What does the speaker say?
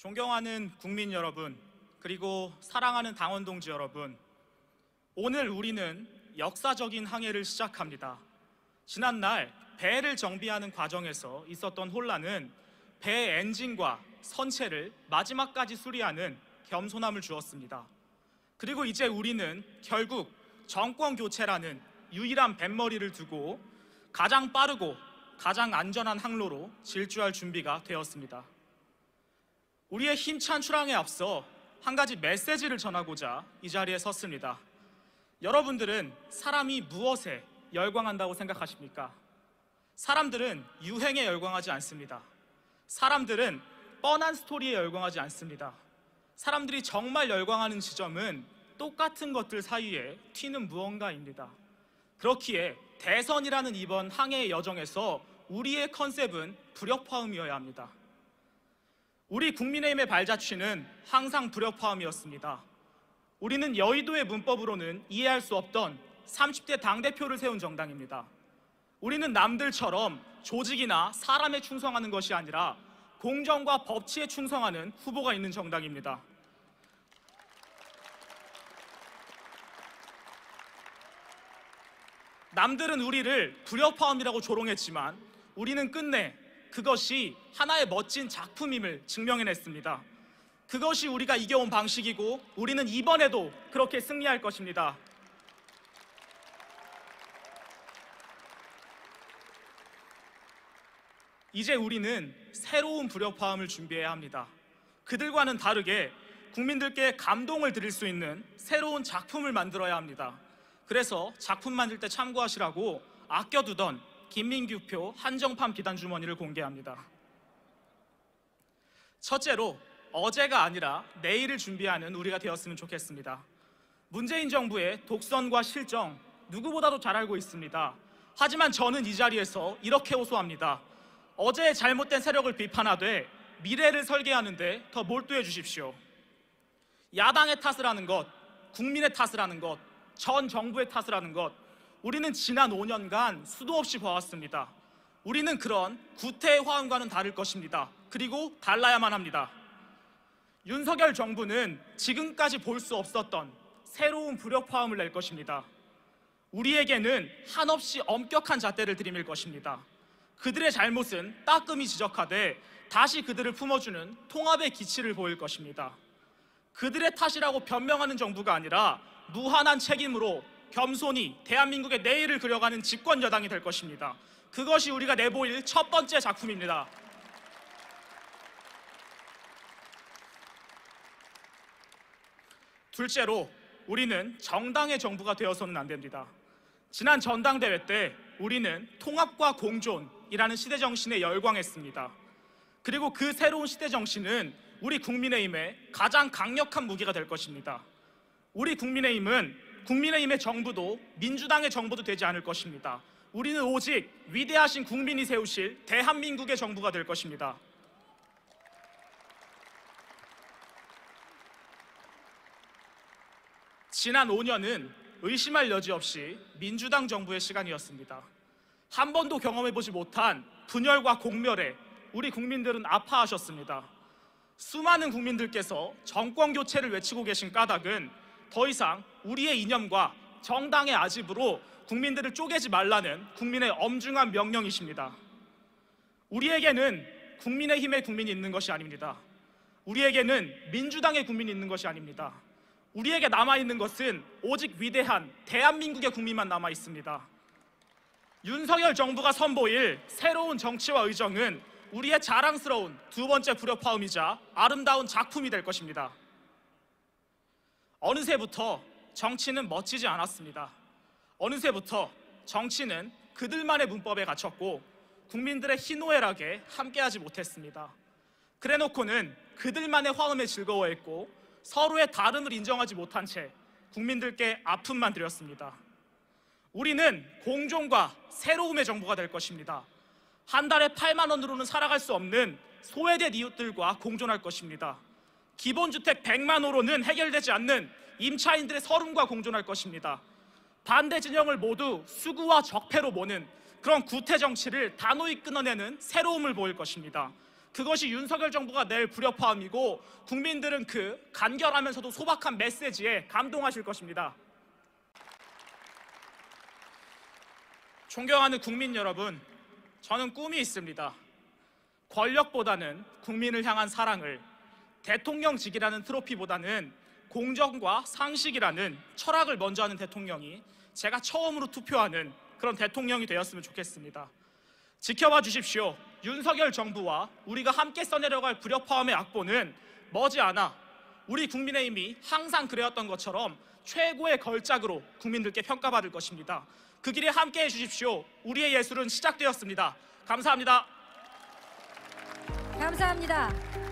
존경하는 국민 여러분, 그리고 사랑하는 당원 동지 여러분, 오늘 우리는 역사적인 항해를 시작합니다. 지난날 배를 정비하는 과정에서 있었던 혼란은 배 엔진과 선체를 마지막까지 수리하는 겸손함을 주었습니다. 그리고 이제 우리는 결국 정권 교체라는 유일한 뱃머리를 두고 가장 빠르고 가장 안전한 항로로 질주할 준비가 되었습니다. 우리의 힘찬 출항에 앞서 한 가지 메시지를 전하고자 이 자리에 섰습니다. 여러분들은 사람이 무엇에 열광한다고 생각하십니까? 사람들은 유행에 열광하지 않습니다. 사람들은 뻔한 스토리에 열광하지 않습니다. 사람들이 정말 열광하는 지점은 똑같은 것들 사이에 튀는 무언가입니다. 그렇기에 대선이라는 이번 항해의 여정에서 우리의 컨셉은 불협화음이어야 합니다. 우리 국민의힘의 발자취는 항상 불협화음이었습니다. 우리는 여의도의 문법으로는 이해할 수 없던 30대 당대표를 세운 정당입니다. 우리는 남들처럼 조직이나 사람에 충성하는 것이 아니라 공정과 법치에 충성하는 후보가 있는 정당입니다. 남들은 우리를 불협화음이라고 조롱했지만 우리는 끝내 그것이 하나의 멋진 작품임을 증명해냈습니다. 그것이 우리가 이겨온 방식이고 우리는 이번에도 그렇게 승리할 것입니다. 이제 우리는 새로운 불협화음을 준비해야 합니다. 그들과는 다르게 국민들께 감동을 드릴 수 있는 새로운 작품을 만들어야 합니다. 그래서 작품 만들 때 참고하시라고 아껴두던 김민규표 한정판 비단 주머니를 공개합니다. 첫째로 어제가 아니라 내일을 준비하는 우리가 되었으면 좋겠습니다. 문재인 정부의 독선과 실정 누구보다도 잘 알고 있습니다. 하지만 저는 이 자리에서 이렇게 호소합니다. 어제의 잘못된 세력을 비판하되 미래를 설계하는데 더 몰두해 주십시오. 야당의 탓을 하는 것, 국민의 탓을 하는 것, 전 정부의 탓을 하는 것, 우리는 지난 5년간 수도 없이 봐왔습니다. 우리는 그런 구태의 화음과는 다를 것입니다. 그리고 달라야만 합니다. 윤석열 정부는 지금까지 볼 수 없었던 새로운 불협화음을 낼 것입니다. 우리에게는 한없이 엄격한 잣대를 들이밀 것입니다. 그들의 잘못은 따끔히 지적하되 다시 그들을 품어주는 통합의 기치를 보일 것입니다. 그들의 탓이라고 변명하는 정부가 아니라 무한한 책임으로 겸손히 대한민국의 내일을 그려가는 집권 여당이 될 것입니다. 그것이 우리가 내보일 첫 번째 작품입니다. 둘째로 우리는 정당의 정부가 되어서는 안 됩니다. 지난 전당대회 때 우리는 통합과 공존이라는 시대 정신에 열광했습니다. 그리고 그 새로운 시대 정신은 우리 국민의힘의 가장 강력한 무기가 될 것입니다. 우리 국민의힘은 국민의힘의 정부도 민주당의 정부도 되지 않을 것입니다. 우리는 오직 위대하신 국민이 세우실 대한민국의 정부가 될 것입니다. 지난 5년은 의심할 여지 없이 민주당 정부의 시간이었습니다. 한 번도 경험해보지 못한 분열과 공멸에 우리 국민들은 아파하셨습니다. 수많은 국민들께서 정권 교체를 외치고 계신 까닭은 더 이상 우리의 이념과 정당의 아집으로 국민들을 쪼개지 말라는 국민의 엄중한 명령이십니다. 우리에게는 국민의힘의 국민이 있는 것이 아닙니다. 우리에게는 민주당의 국민이 있는 것이 아닙니다. 우리에게 남아 있는 것은 오직 위대한 대한민국의 국민만 남아 있습니다. 윤석열 정부가 선보일 새로운 정치와 의정은 우리의 자랑스러운 두 번째 불협화음이자 아름다운 작품이 될 것입니다. 어느새부터 정치는 멋지지 않았습니다. 어느새부터 정치는 그들만의 문법에 갇혔고 국민들의 희노애락에 함께하지 못했습니다. 그래놓고는 그들만의 화음에 즐거워했고 서로의 다름을 인정하지 못한 채 국민들께 아픔만 드렸습니다. 우리는 공존과 새로움의 정부가 될 것입니다. 한 달에 8만 원으로는 살아갈 수 없는 소외된 이웃들과 공존할 것입니다. 기본주택 100만 호로는 해결되지 않는 임차인들의 서름과 공존할 것입니다. 반대 진영을 모두 수구와 적폐로 모는 그런 구태 정치를 단호히 끊어내는 새로움을 보일 것입니다. 그것이 윤석열 정부가 낼 불협화음이고 국민들은 그 간결하면서도 소박한 메시지에 감동하실 것입니다. 존경하는 국민 여러분, 저는 꿈이 있습니다. 권력보다는 국민을 향한 사랑을, 대통령직이라는 트로피보다는 공정과 상식이라는 철학을 먼저 하는 대통령이 제가 처음으로 투표하는 그런 대통령이 되었으면 좋겠습니다. 지켜봐 주십시오. 윤석열 정부와 우리가 함께 써내려갈 불협화음의 악보는 머지않아 우리 국민의힘이 항상 그래왔던 것처럼 최고의 걸작으로 국민들께 평가받을 것입니다. 그 길에 함께 해 주십시오. 우리의 예술은 시작되었습니다. 감사합니다. 감사합니다.